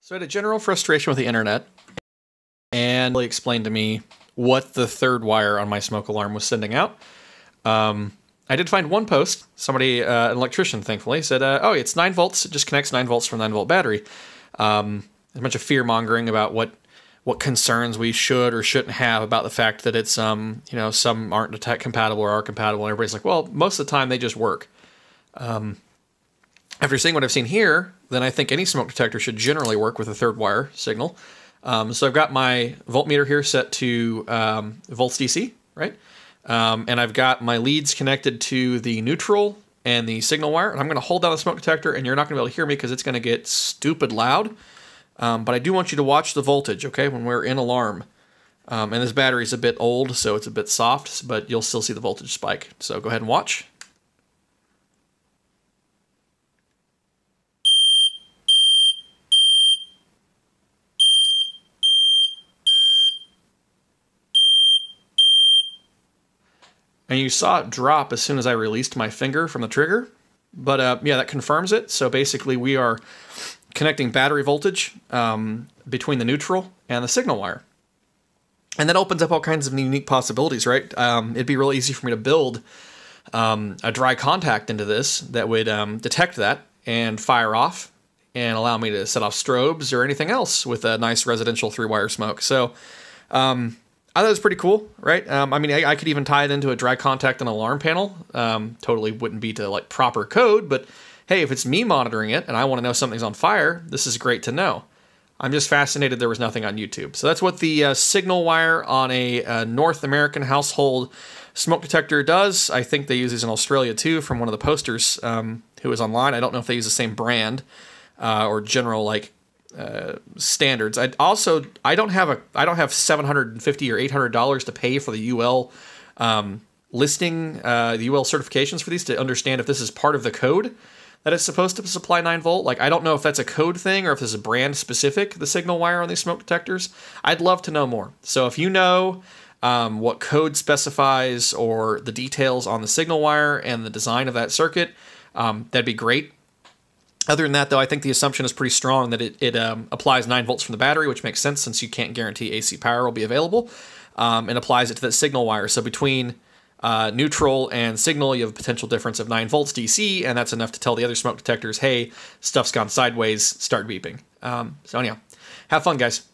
So I had a general frustration with the internet, and they explained to me what the third wire on my smoke alarm was sending out. Um, I did find one post. Somebody, uh, an electrician, thankfully, said, uh, "Oh, it's nine volts. It just connects nine volts from nine volt battery." Um, a bunch of fear mongering about what what concerns we should or shouldn't have about the fact that it's um you know some aren't detect compatible or are compatible. And everybody's like, well, most of the time they just work. Um, after seeing what I've seen here, then I think any smoke detector should generally work with a third wire signal. Um, so I've got my voltmeter here set to um, volts DC, right? Um, and I've got my leads connected to the neutral and the signal wire. And I'm going to hold down the smoke detector, and you're not going to be able to hear me because it's going to get stupid loud. Um, but I do want you to watch the voltage, okay, when we're in alarm. Um, and this battery is a bit old, so it's a bit soft, but you'll still see the voltage spike. So go ahead and watch. And you saw it drop as soon as I released my finger from the trigger. But uh, yeah, that confirms it. So basically, we are connecting battery voltage um, between the neutral and the signal wire. And that opens up all kinds of unique possibilities, right? Um, it'd be really easy for me to build um, a dry contact into this that would um, detect that and fire off and allow me to set off strobes or anything else with a nice residential three wire smoke. So, um, I thought it was pretty cool, right? Um, I mean, I, I, could even tie it into a dry contact and alarm panel. Um, totally wouldn't be to like proper code, but hey, if it's me monitoring it and I want to know something's on fire, this is great to know. I'm just fascinated there was nothing on YouTube. So that's what the uh, signal wire on a, a, North American household smoke detector does. I think they use these in Australia too, from one of the posters um, who was online. I don't know if they use the same brand uh, or general like uh, standards. I also I don't have a I don't have seven hundred and fifty or eight hundred dollars to pay for the UL um, listing uh, the UL certifications for these to understand if this is part of the code that it's supposed to supply 9 volt. Like I don't know if that's a code thing or if this is brand specific the signal wire on these smoke detectors. I'd love to know more. So if you know um, what code specifies or the details on the signal wire and the design of that circuit, um, that'd be great. Other than that, though, I think the assumption is pretty strong that it, it um, applies 9 volts from the battery, which makes sense since you can't guarantee AC power will be available, um, and applies it to that signal wire. So between uh, neutral and signal, you have a potential difference of 9 volts DC, and that's enough to tell the other smoke detectors, hey, stuff's gone sideways, start beeping. Um, so, anyhow, have fun, guys.